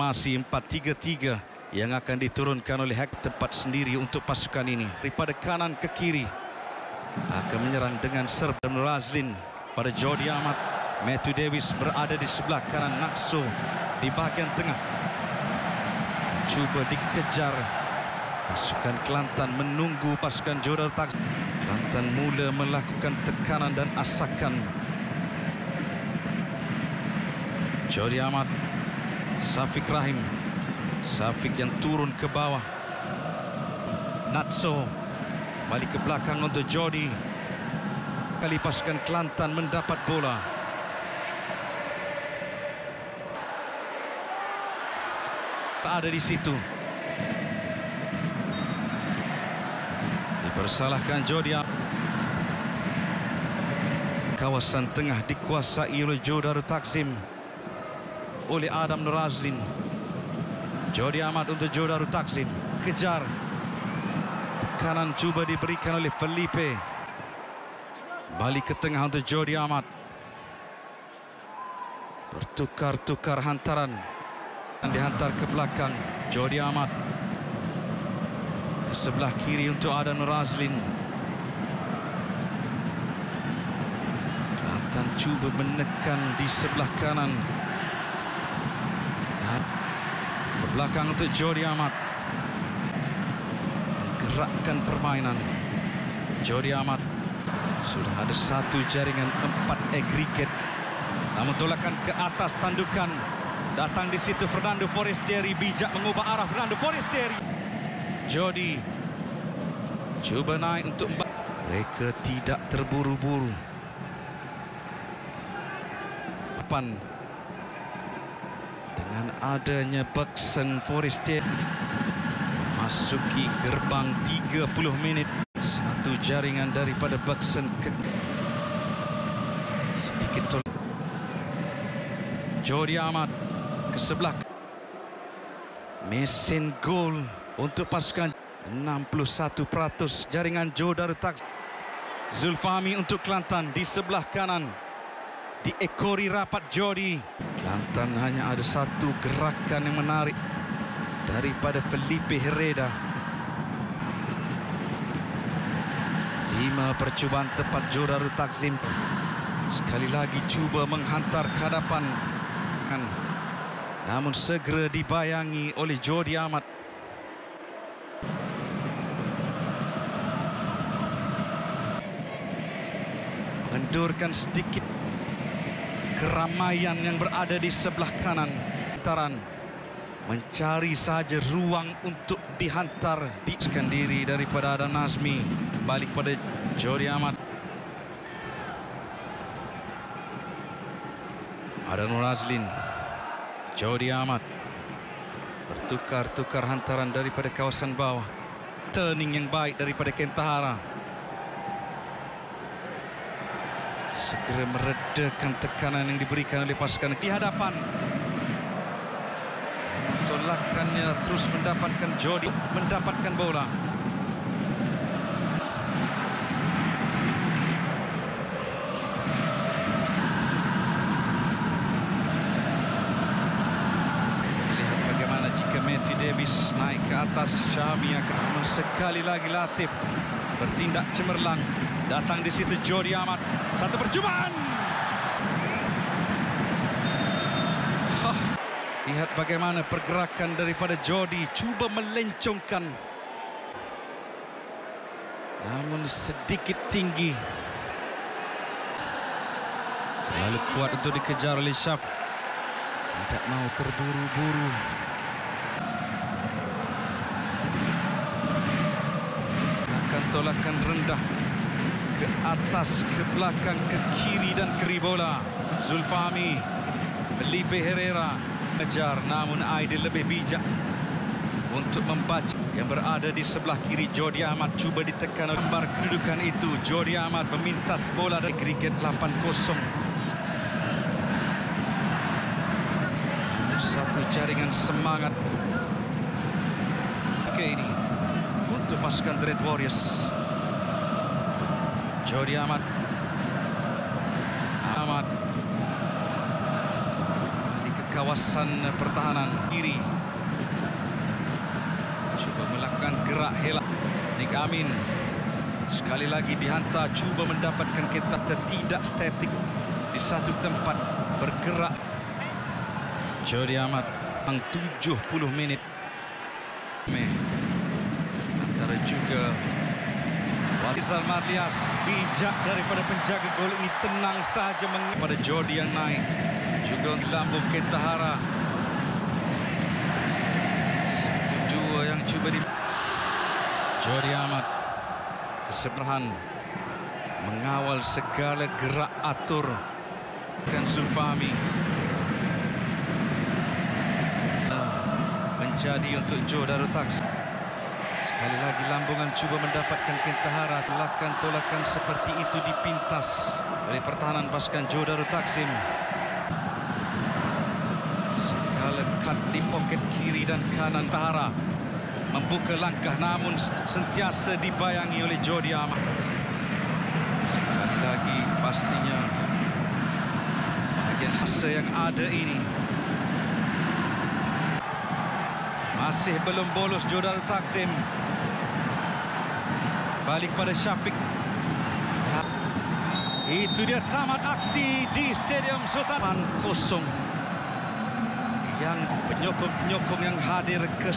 Formasi 4-3-3 yang akan diturunkan oleh hak tempat sendiri untuk pasukan ini. Daripada kanan ke kiri akan menyerang dengan serb dan Razlin pada Jody Ahmad. Matthew Davis berada di sebelah kanan Nakso di bahagian tengah. Cuba dikejar pasukan Kelantan menunggu pasukan Jodar Tak. Kelantan mula melakukan tekanan dan asakan. Jody Ahmad, Safik Rahim Safik yang turun ke bawah. Natso balik ke belakang untuk Jody. Kali pasukan Kelantan mendapat bola. Tak ada di situ. Dipersalahkan Jody. Kawasan tengah dikuasai oleh Jodaru Taksim oleh Adam Nurazlin. Jody Ahmad untuk Jodaru Taksim. Kejar. Tekanan cuba diberikan oleh Felipe. Balik ke tengah untuk Jody Ahmad. Bertukar-tukar hantaran. Dan dihantar ke belakang. Jody Ahmad. Ke sebelah kiri untuk Adam Razlin. Kelantan cuba menekan di sebelah kanan. Ke belakang untuk Jody Ahmad. Menggerakkan permainan. Jody Ahmad. Sudah ada satu jaringan empat aggregate. Namun tolakan ke atas tandukan. Datang di situ Fernando Forestieri. Bijak mengubah arah Fernando Forestieri. Jody. Cuba naik untuk... Mereka tidak terburu-buru. Depan dengan adanya Buxton Forestier memasuki gerbang 30 minit. Satu jaringan daripada Buxton ke sedikit tol Jody Ahmad ke sebelah. Mesin gol untuk pasukan. 61% jaringan Jodar Tak Zulfami untuk Kelantan di sebelah kanan diekori rapat Jody Kelantan hanya ada satu gerakan yang menarik daripada Felipe Herrera. Lima percubaan tepat Jodaru Takzim. Sekali lagi cuba menghantar ke hadapan. Namun segera dibayangi oleh Jody Ahmad. Mengendurkan sedikit keramaian yang berada di sebelah kanan. Hantaran mencari saja ruang untuk dihantar di diri daripada Ada Nazmi. Kembali kepada Jody Ahmad. Ada Nurazlin Jody Ahmad. Bertukar-tukar hantaran daripada kawasan bawah. Turning yang baik daripada Kentahara segera meredakan tekanan yang diberikan oleh pasukan di hadapan. Tolakannya terus mendapatkan Jody mendapatkan bola. Davis naik ke atas Syami akan sekali lagi Latif bertindak cemerlang datang di situ Jody Ahmad satu percubaan Hah. lihat bagaimana pergerakan daripada Jody. Cuba melencongkan. Namun sedikit tinggi. Terlalu kuat untuk dikejar oleh Syaf tidak mau terburu-buru. Akan tolakan rendah ke atas, ke belakang, ke kiri dan kiri bola. Zulfami, Felipe Herrera kejar namun Aidil lebih bijak untuk membaca yang berada di sebelah kiri. Jody Ahmad cuba ditekan gambar kedudukan itu. Jody Ahmad memintas bola dari kriket 8-0 satu jaringan semangat Oke ini untuk pasukan Dread Warriors Jody Ahmad Ahmad kembali ke kawasan pertahanan kiri. Cuba melakukan gerak helak. Nik Amin sekali lagi dihantar cuba mendapatkan ketak tidak statik di satu tempat bergerak. Jody Ahmad 70 minit. Meh. Antara juga Walizal Marlias bijak daripada penjaga gol ini tenang saja pada Jordi yang naik. Juga lambung Ketahara satu dua yang cuba di Jordi Ahmad kesebelahan mengawal segala gerak atur. Kan Zulfami. Menjadi untuk Joe Darutaks sekali lagi lambungan cuba mendapatkan Kentahara tolakan-tolakan seperti itu dipintas oleh pertahanan pasukan Joe Darutaksim segala kad di poket kiri dan kanan Tahara membuka langkah namun sentiasa dibayangi oleh Jody Ahmad. Sekali lagi pastinya bahagian sisa yang ada ini masih belum bolos Jodar Taksim. Balik pada Syafiq. Ya. Itu dia tamat aksi di Stadium Sultan kosong yang penyokong-penyokong yang hadir ke